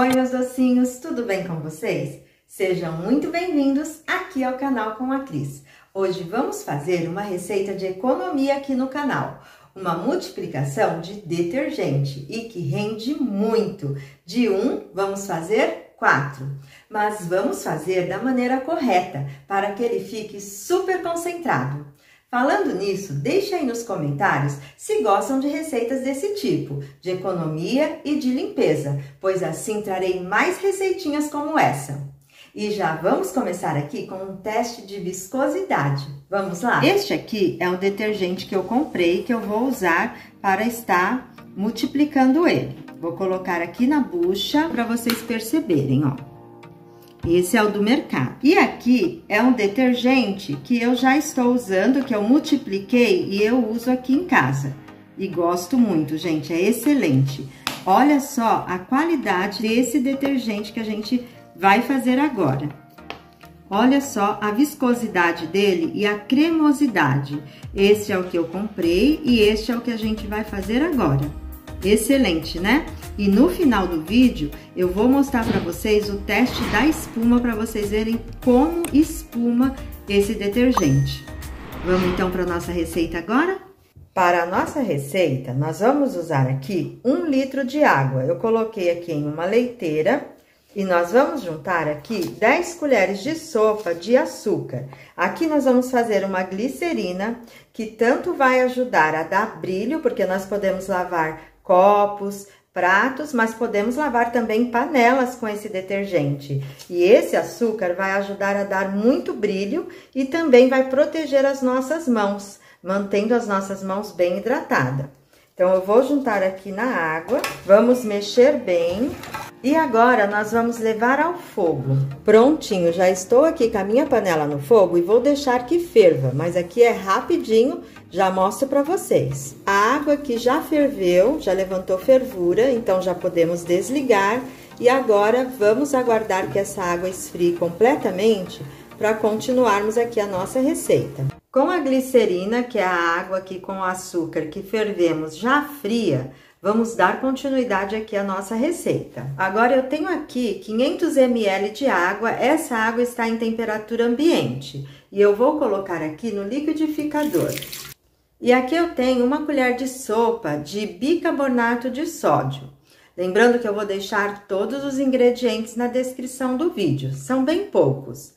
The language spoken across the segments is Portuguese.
Oi, meus docinhos, tudo bem com vocês? Sejam muito bem-vindos aqui ao canal com a Cris. Hoje vamos fazer uma receita de economia aqui no canal, uma multiplicação de detergente e que rende muito. De um, vamos fazer quatro, mas vamos fazer da maneira correta para que ele fique super concentrado. Falando nisso, deixe aí nos comentários se gostam de receitas desse tipo, de economia e de limpeza, pois assim trarei mais receitinhas como essa. E já vamos começar aqui com um teste de viscosidade. Vamos lá? Este aqui é o detergente que eu comprei, que eu vou usar para estar multiplicando ele. Vou colocar aqui na bucha para vocês perceberem, ó. Esse é o do mercado. E aqui é um detergente que eu já estou usando, que eu multipliquei e eu uso aqui em casa. E gosto muito, gente, é excelente. Olha só a qualidade desse detergente que a gente vai fazer agora. Olha só a viscosidade dele e a cremosidade. Esse é o que eu comprei e este é o que a gente vai fazer agora. Excelente, né? E no final do vídeo eu vou mostrar para vocês o teste da espuma para vocês verem como espuma esse detergente. Vamos então para nossa receita agora? Para a nossa receita, nós vamos usar aqui um litro de água. Eu coloquei aqui em uma leiteira e nós vamos juntar aqui 10 colheres de sopa de açúcar. Aqui nós vamos fazer uma glicerina que tanto vai ajudar a dar brilho, porque nós podemos lavar copos, pratos, mas podemos lavar também panelas com esse detergente. E esse açúcar vai ajudar a dar muito brilho e também vai proteger as nossas mãos, mantendo as nossas mãos bem hidratadas. Então, eu vou juntar aqui na água, vamos mexer bem e agora nós vamos levar ao fogo. Prontinho, já estou aqui com a minha panela no fogo e vou deixar que ferva, mas aqui é rapidinho, já mostro para vocês. A água que já ferveu, já levantou fervura, então já podemos desligar e agora vamos aguardar que essa água esfrie completamente para continuarmos aqui a nossa receita. Com a glicerina, que é a água aqui com o açúcar que fervemos já fria, Vamos dar continuidade aqui à nossa receita. Agora, eu tenho aqui 500 ml de água, essa água está em temperatura ambiente. E eu vou colocar aqui no liquidificador. E aqui eu tenho uma colher de sopa de bicarbonato de sódio. Lembrando que eu vou deixar todos os ingredientes na descrição do vídeo, são bem poucos.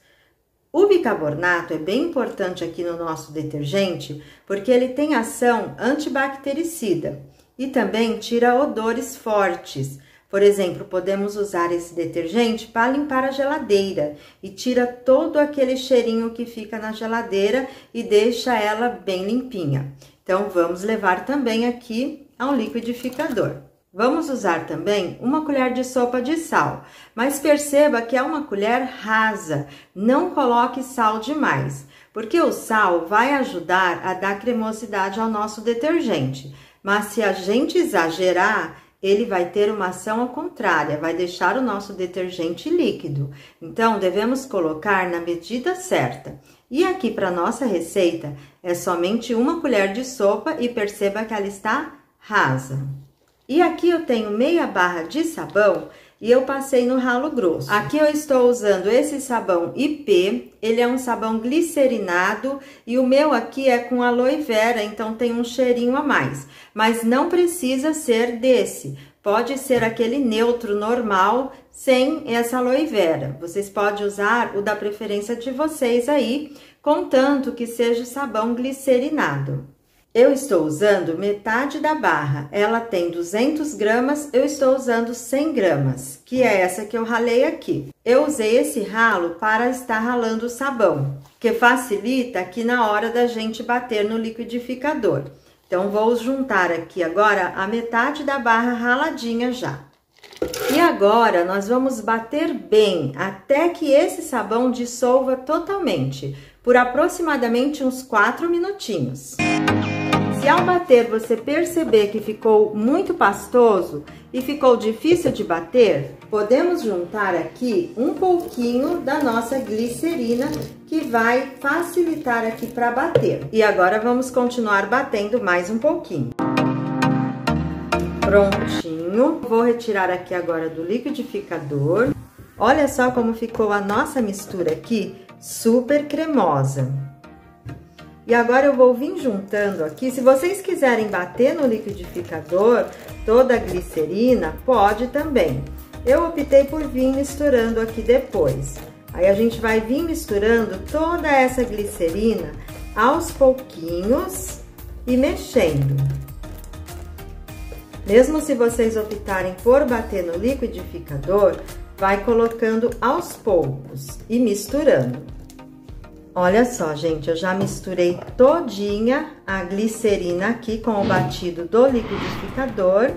O bicarbonato é bem importante aqui no nosso detergente, porque ele tem ação antibactericida e também tira odores fortes. Por exemplo, podemos usar esse detergente para limpar a geladeira e tira todo aquele cheirinho que fica na geladeira e deixa ela bem limpinha. Então, vamos levar também aqui ao liquidificador. Vamos usar também uma colher de sopa de sal, mas perceba que é uma colher rasa, não coloque sal demais, porque o sal vai ajudar a dar cremosidade ao nosso detergente. Mas se a gente exagerar, ele vai ter uma ação ao contrária, vai deixar o nosso detergente líquido. Então, devemos colocar na medida certa. E aqui para nossa receita é somente uma colher de sopa e perceba que ela está rasa. E aqui eu tenho meia barra de sabão e eu passei no ralo grosso. Aqui eu estou usando esse sabão IP, ele é um sabão glicerinado e o meu aqui é com aloe vera, então tem um cheirinho a mais. Mas não precisa ser desse, pode ser aquele neutro normal sem essa aloe vera. Vocês podem usar o da preferência de vocês aí, contanto que seja sabão glicerinado. Eu estou usando metade da barra, ela tem 200 gramas, eu estou usando 100 gramas, que é essa que eu ralei aqui. Eu usei esse ralo para estar ralando o sabão, que facilita aqui na hora da gente bater no liquidificador. Então, vou juntar aqui agora a metade da barra raladinha já. E agora, nós vamos bater bem até que esse sabão dissolva totalmente, por aproximadamente uns 4 minutinhos. Se ao bater você perceber que ficou muito pastoso e ficou difícil de bater, podemos juntar aqui um pouquinho da nossa glicerina que vai facilitar aqui para bater. E agora vamos continuar batendo mais um pouquinho. Prontinho. Vou retirar aqui agora do liquidificador. Olha só como ficou a nossa mistura aqui, super cremosa. E agora eu vou vir juntando aqui, se vocês quiserem bater no liquidificador toda a glicerina, pode também. Eu optei por vir misturando aqui depois. Aí a gente vai vir misturando toda essa glicerina aos pouquinhos e mexendo. Mesmo se vocês optarem por bater no liquidificador, vai colocando aos poucos e misturando. Olha só, gente, eu já misturei todinha a glicerina aqui com o batido do liquidificador.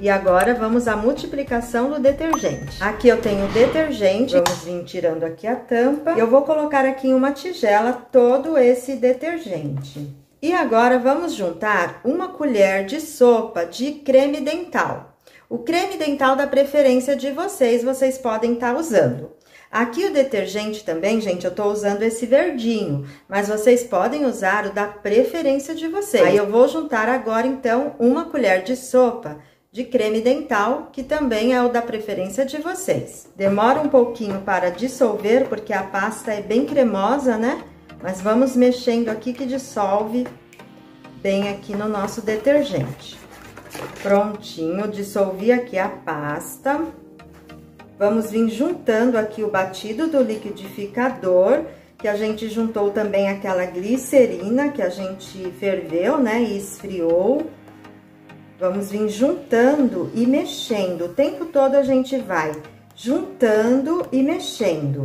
E agora vamos à multiplicação do detergente. Aqui eu tenho detergente, vamos vir tirando aqui a tampa. Eu vou colocar aqui em uma tigela todo esse detergente. E agora vamos juntar uma colher de sopa de creme dental. O creme dental da preferência de vocês, vocês podem estar tá usando. Aqui o detergente também, gente, eu tô usando esse verdinho, mas vocês podem usar o da preferência de vocês. Aí eu vou juntar agora, então, uma colher de sopa de creme dental, que também é o da preferência de vocês. Demora um pouquinho para dissolver, porque a pasta é bem cremosa, né? Mas vamos mexendo aqui que dissolve bem aqui no nosso detergente. Prontinho, dissolvi aqui a pasta. Vamos vir juntando aqui o batido do liquidificador, que a gente juntou também aquela glicerina que a gente ferveu, né, e esfriou. Vamos vir juntando e mexendo. O tempo todo a gente vai juntando e mexendo.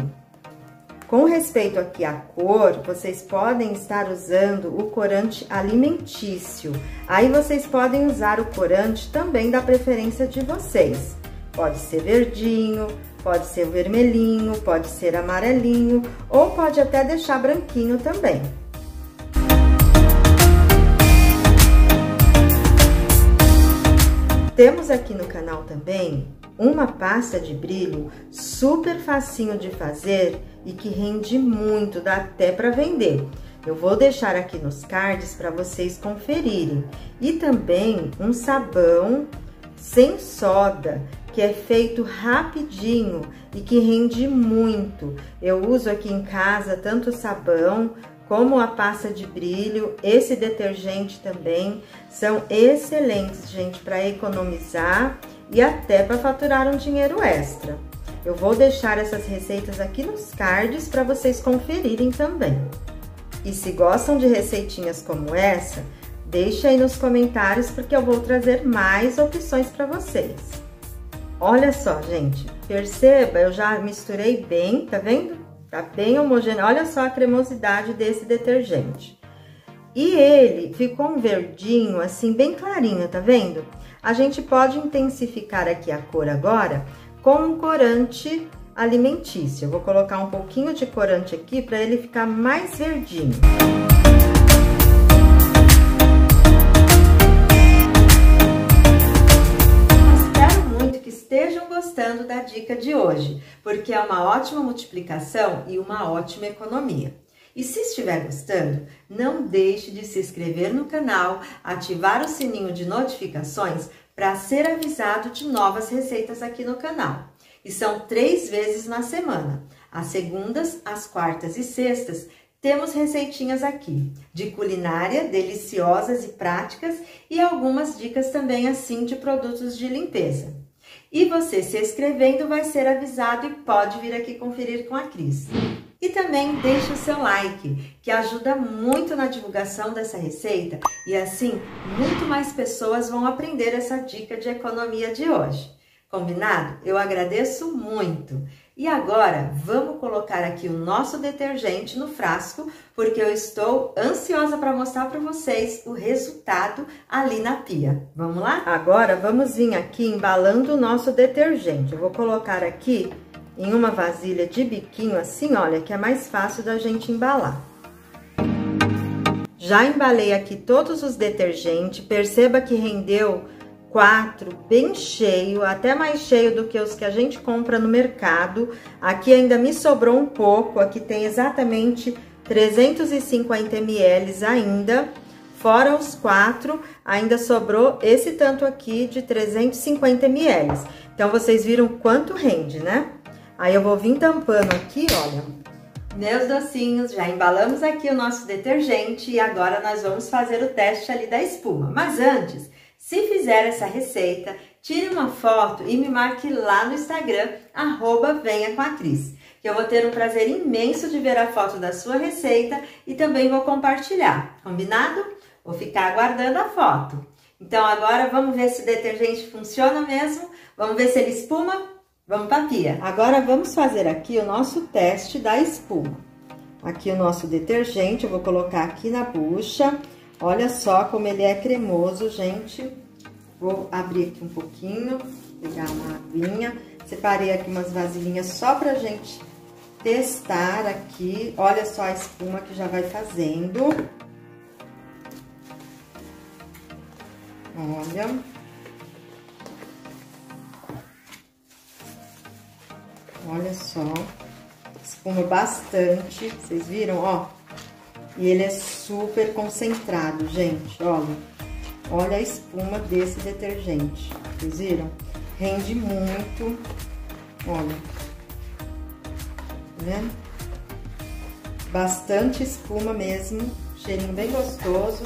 Com respeito aqui à cor, vocês podem estar usando o corante alimentício. Aí vocês podem usar o corante também da preferência de vocês. Pode ser verdinho, pode ser vermelhinho, pode ser amarelinho ou pode até deixar branquinho também. Temos aqui no canal também uma pasta de brilho super facinho de fazer e que rende muito, dá até para vender. Eu vou deixar aqui nos cards para vocês conferirem. E também um sabão sem soda, que é feito rapidinho e que rende muito. Eu uso aqui em casa tanto sabão como a pasta de brilho, esse detergente também são excelentes, gente, para economizar e até para faturar um dinheiro extra. Eu vou deixar essas receitas aqui nos cards para vocês conferirem também. E se gostam de receitinhas como essa, deixa aí nos comentários porque eu vou trazer mais opções para vocês. Olha só, gente, perceba, eu já misturei bem, tá vendo? Tá bem homogêneo, olha só a cremosidade desse detergente. E ele ficou um verdinho, assim, bem clarinho, tá vendo? A gente pode intensificar aqui a cor agora com um corante alimentício. Eu vou colocar um pouquinho de corante aqui para ele ficar mais verdinho. Espero gostando da dica de hoje, porque é uma ótima multiplicação e uma ótima economia. E se estiver gostando, não deixe de se inscrever no canal, ativar o sininho de notificações para ser avisado de novas receitas aqui no canal. E são três vezes na semana. Às segundas, às quartas e sextas, temos receitinhas aqui de culinária deliciosas e práticas e algumas dicas também assim de produtos de limpeza. E você se inscrevendo vai ser avisado e pode vir aqui conferir com a Cris. E também deixe o seu like, que ajuda muito na divulgação dessa receita e assim muito mais pessoas vão aprender essa dica de economia de hoje. Combinado? Eu agradeço muito. E agora, vamos colocar aqui o nosso detergente no frasco, porque eu estou ansiosa para mostrar para vocês o resultado ali na pia. Vamos lá? Agora, vamos vir aqui embalando o nosso detergente. Eu vou colocar aqui em uma vasilha de biquinho assim, olha, que é mais fácil da gente embalar. Já embalei aqui todos os detergentes, perceba que rendeu quatro bem cheio, até mais cheio do que os que a gente compra no mercado. Aqui ainda me sobrou um pouco, aqui tem exatamente 350 ml ainda. Fora os quatro, ainda sobrou esse tanto aqui de 350 ml. Então, vocês viram quanto rende, né? Aí eu vou vir tampando aqui, olha. Meus docinhos, já embalamos aqui o nosso detergente e agora nós vamos fazer o teste ali da espuma. Mas antes, se fizer essa receita, tire uma foto e me marque lá no Instagram, arroba venha com a Cris, que eu vou ter um prazer imenso de ver a foto da sua receita e também vou compartilhar, combinado? Vou ficar aguardando a foto. Então agora vamos ver se o detergente funciona mesmo, vamos ver se ele espuma, vamos para a pia. Agora vamos fazer aqui o nosso teste da espuma. Aqui o nosso detergente, eu vou colocar aqui na bucha, olha só como ele é cremoso, gente. Vou abrir aqui um pouquinho, pegar uma aguinha. Separei aqui umas vasilhinhas só pra gente testar aqui. Olha só a espuma que já vai fazendo. Olha. Olha só. Espuma bastante. Vocês viram, ó? E ele é super concentrado, gente, olha. Olha a espuma desse detergente. Vocês viram? Rende muito. Olha. Tá? Bastante espuma mesmo. Cheirinho bem gostoso.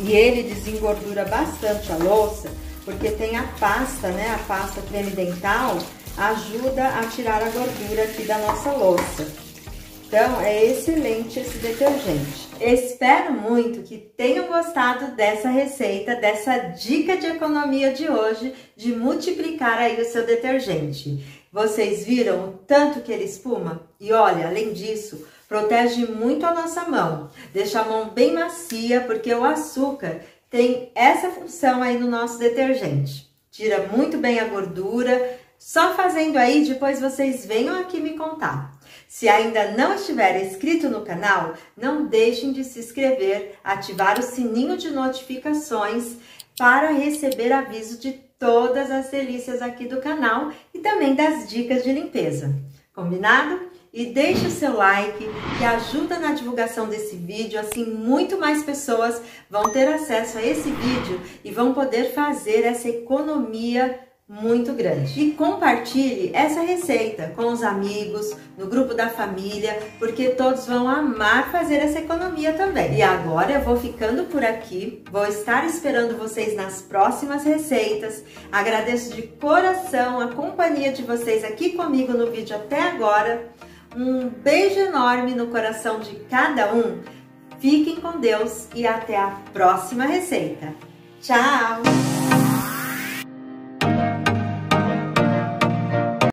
E ele desengordura bastante a louça, porque tem a pasta, né? A pasta creme dental ajuda a tirar a gordura aqui da nossa louça. Então, é excelente esse detergente. Espero muito que tenham gostado dessa receita, dessa dica de economia de hoje, de multiplicar aí o seu detergente. Vocês viram o tanto que ele espuma? E olha, além disso, protege muito a nossa mão, deixa a mão bem macia, porque o açúcar tem essa função aí no nosso detergente. Tira muito bem a gordura, só fazendo aí, depois vocês venham aqui me contar. Se ainda não estiver inscrito no canal, não deixem de se inscrever, ativar o sininho de notificações para receber aviso de todas as delícias aqui do canal e também das dicas de limpeza. Combinado? E deixe o seu like, que ajuda na divulgação desse vídeo, assim muito mais pessoas vão ter acesso a esse vídeo e vão poder fazer essa economia muito grande. E compartilhe essa receita com os amigos, no grupo da família, porque todos vão amar fazer essa economia também. E agora eu vou ficando por aqui, vou estar esperando vocês nas próximas receitas. Agradeço de coração a companhia de vocês aqui comigo no vídeo até agora. Um beijo enorme no coração de cada um. Fiquem com Deus e até a próxima receita. Tchau!